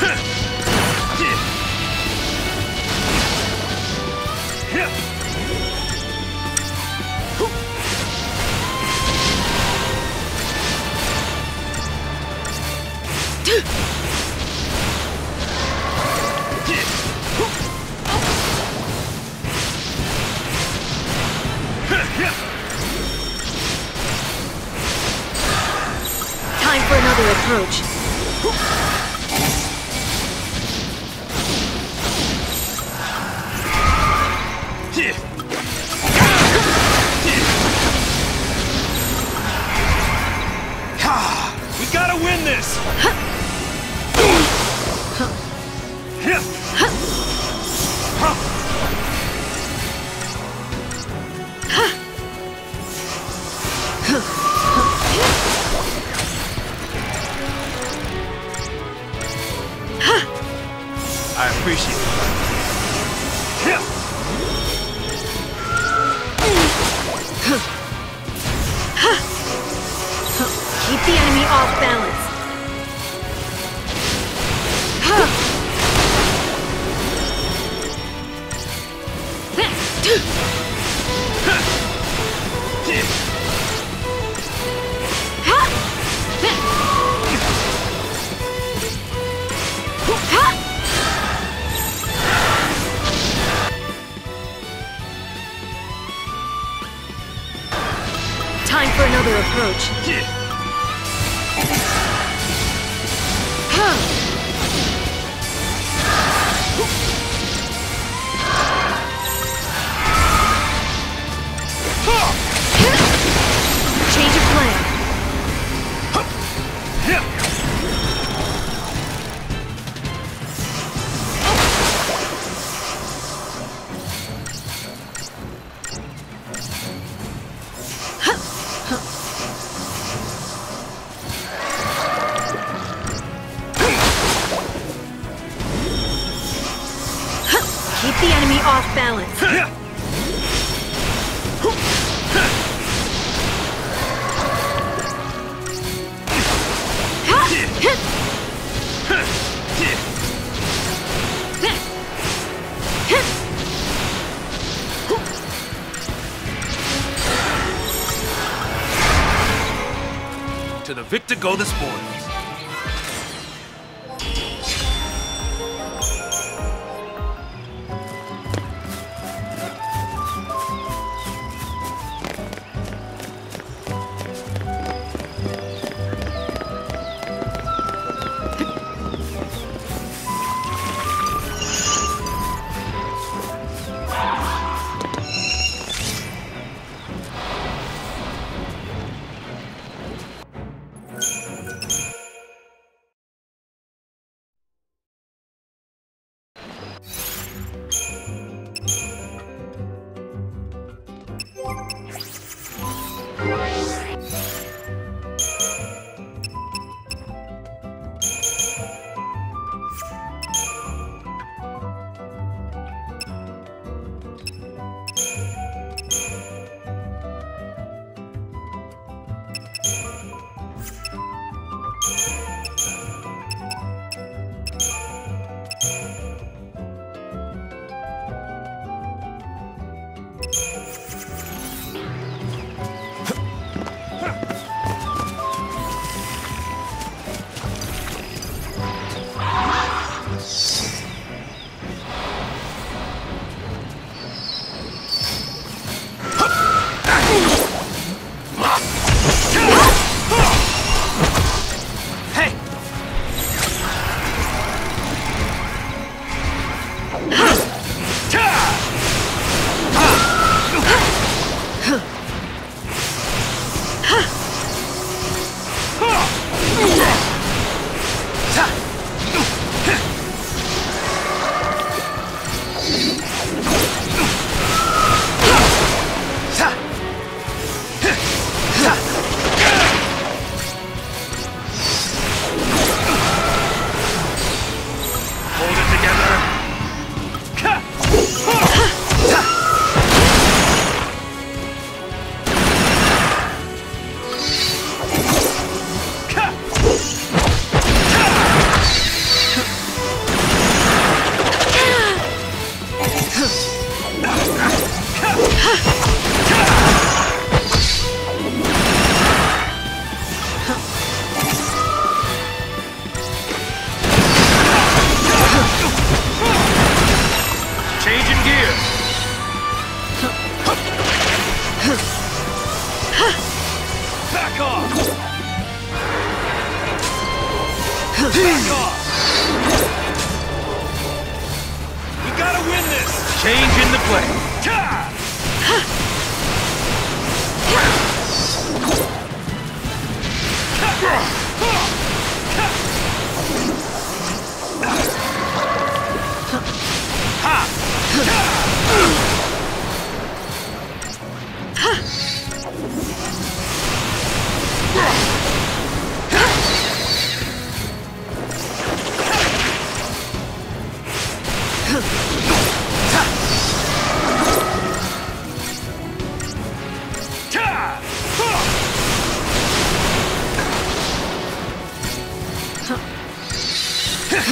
Time Time for another approach. Change of plan.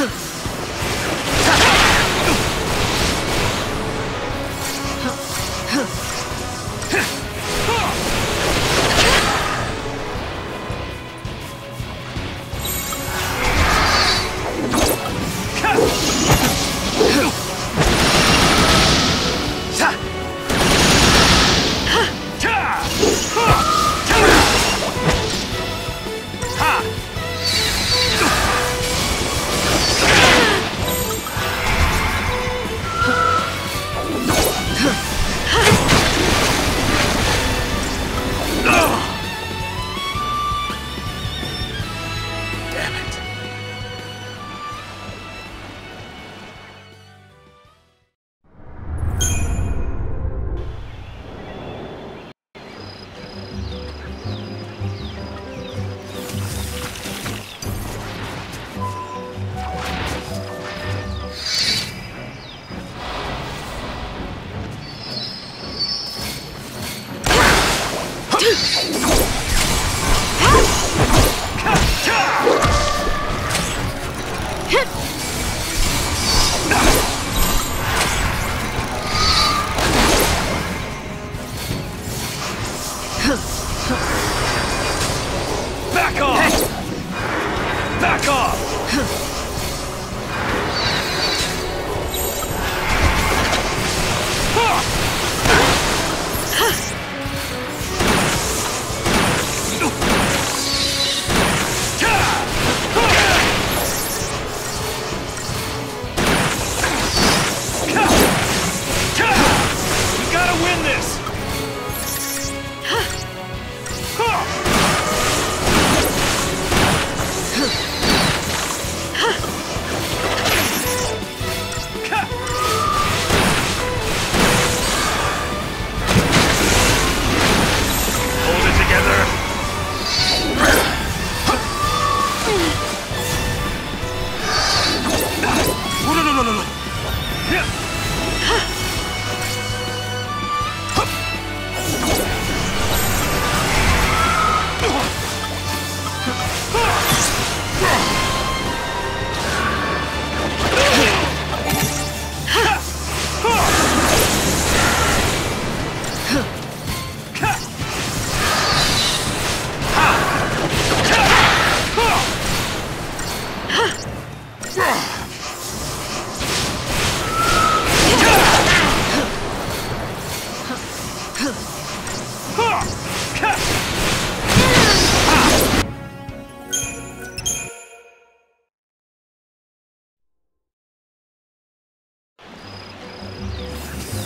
Huh.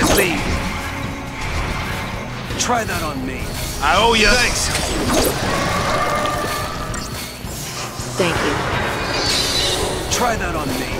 Follow the old guy's. Try that on me. I owe you. Thanks. Thank you. Try that on me.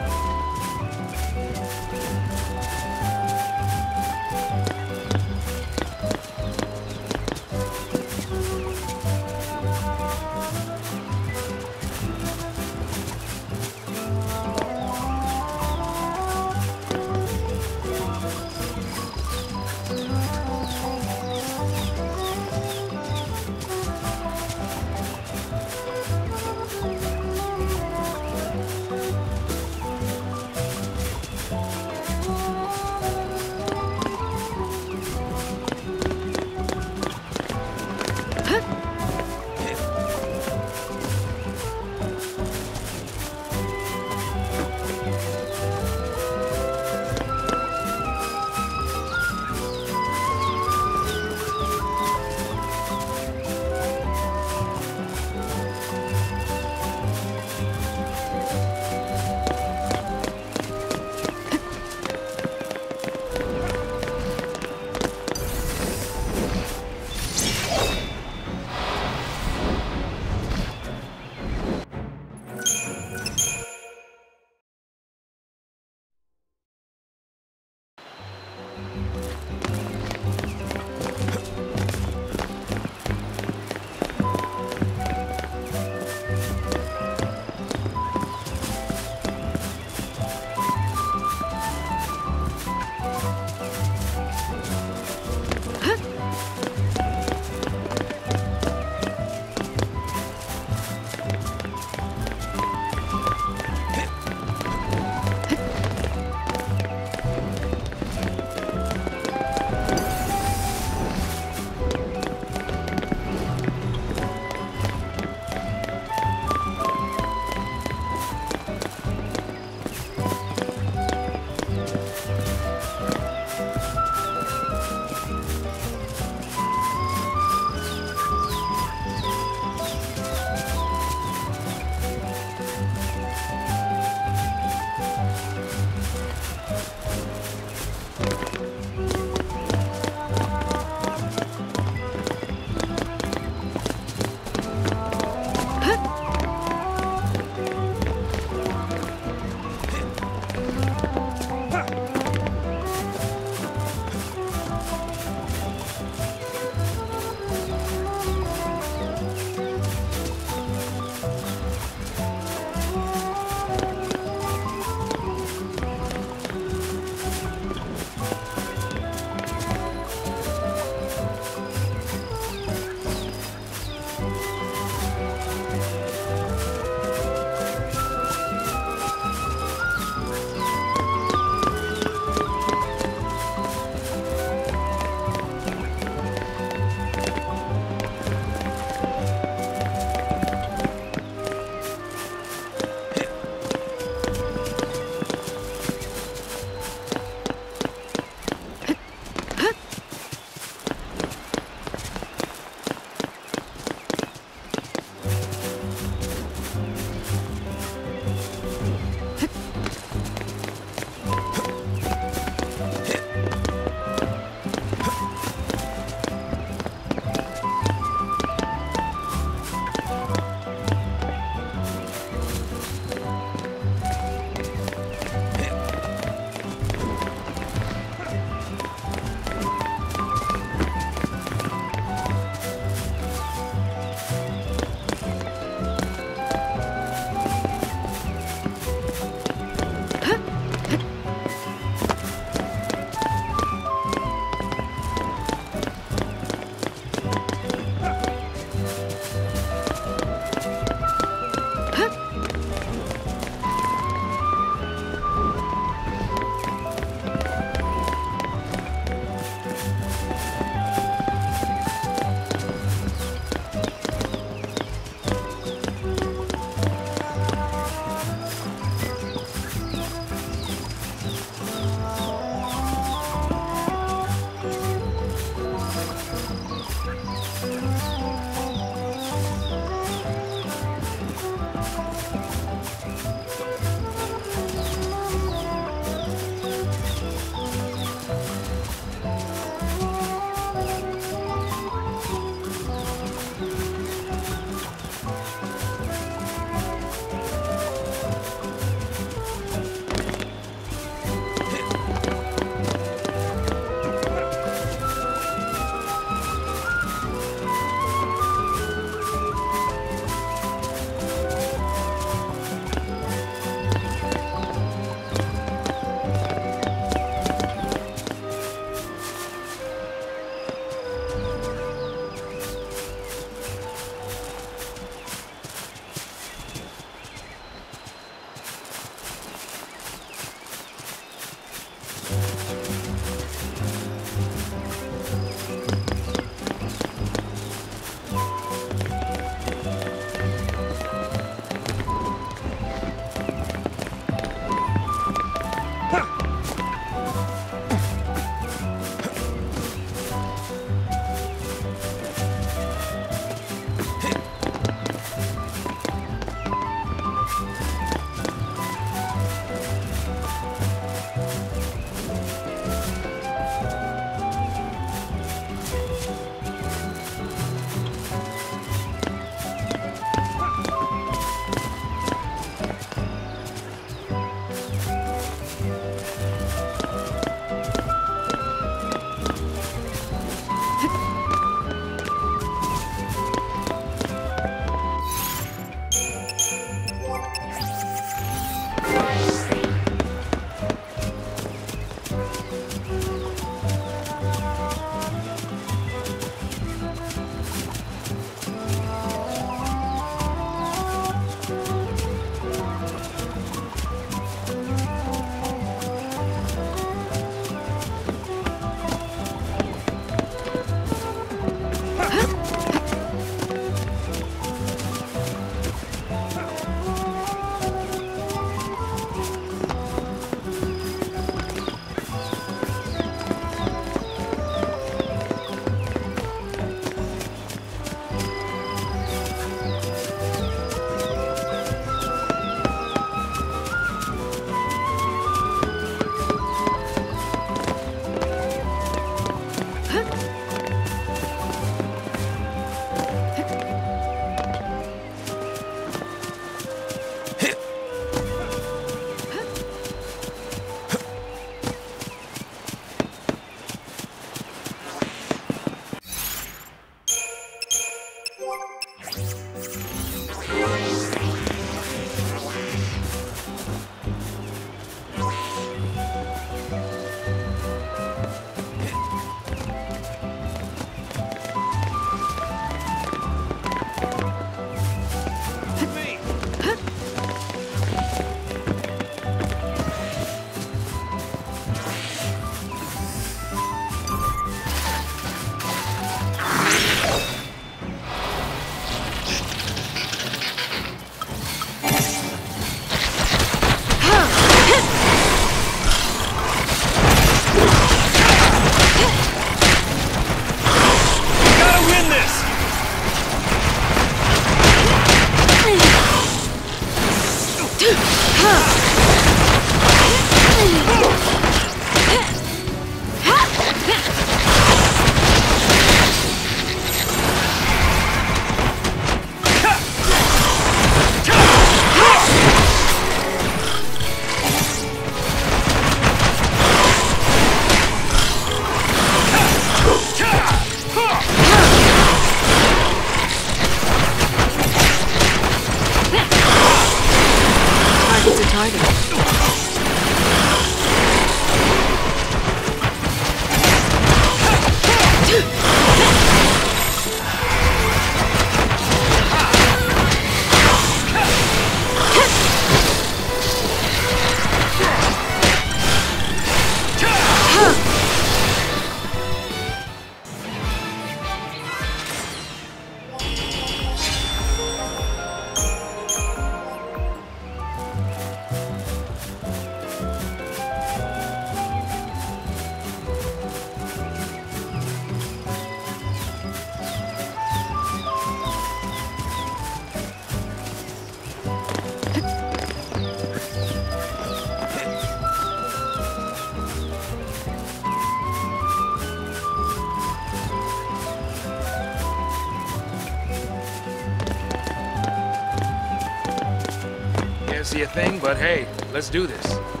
See a thing, but hey, let's do this.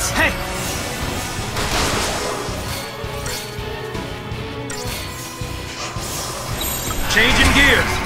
Thanks. Hey! Changing gears.